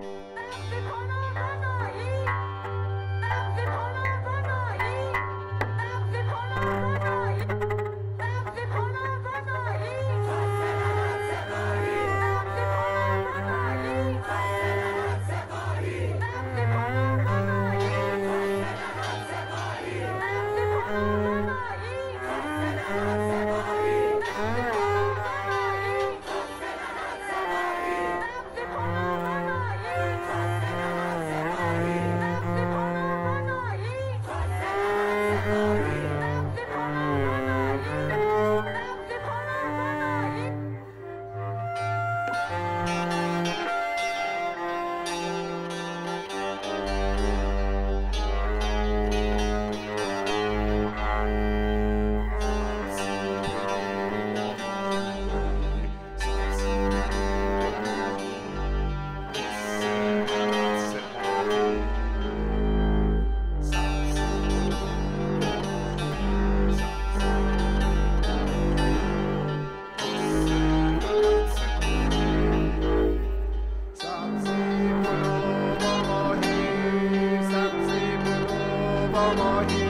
なんてこの歌の more you.